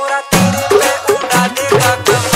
मोरा तेरे पे उड़ा देगा कम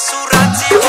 Surati.